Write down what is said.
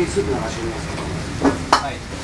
にスープ流し入れますはい。